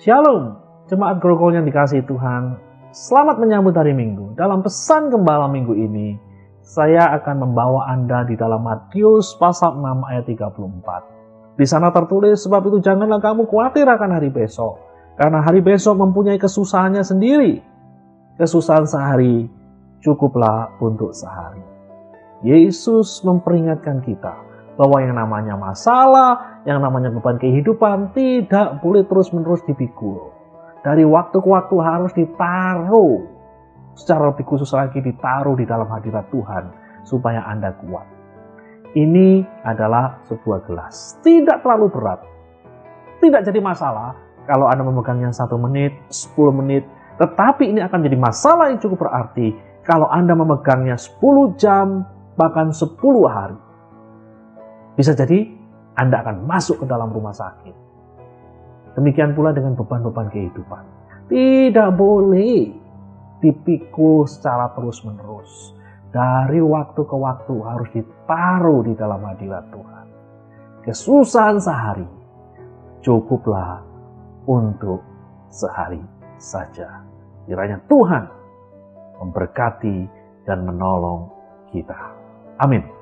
Shalom, jemaat grogol yang dikasih Tuhan. Selamat menyambut hari Minggu. Dalam pesan gembala minggu ini, saya akan membawa Anda di dalam Matius pasal 6 ayat 34. Di sana tertulis, sebab itu janganlah kamu khawatir akan hari besok. Karena hari besok mempunyai kesusahannya sendiri. Kesusahan sehari cukuplah untuk sehari. Yesus memperingatkan kita bahwa yang namanya masalah, yang namanya beban kehidupan tidak boleh terus-menerus dipikul. Dari waktu ke waktu harus ditaruh. Secara lebih khusus lagi ditaruh di dalam hadirat Tuhan supaya Anda kuat. Ini adalah sebuah gelas. Tidak terlalu berat. Tidak jadi masalah kalau Anda memegangnya satu menit, 10 menit. Tetapi ini akan jadi masalah yang cukup berarti kalau Anda memegangnya 10 jam, bahkan 10 hari. Bisa jadi Anda akan masuk ke dalam rumah sakit. Demikian pula dengan beban-beban kehidupan. Tidak boleh dipikul secara terus-menerus. Dari waktu ke waktu harus ditaruh di dalam hadirat Tuhan. Kesusahan sehari cukuplah untuk sehari saja. Kiranya Tuhan memberkati dan menolong kita. Amin.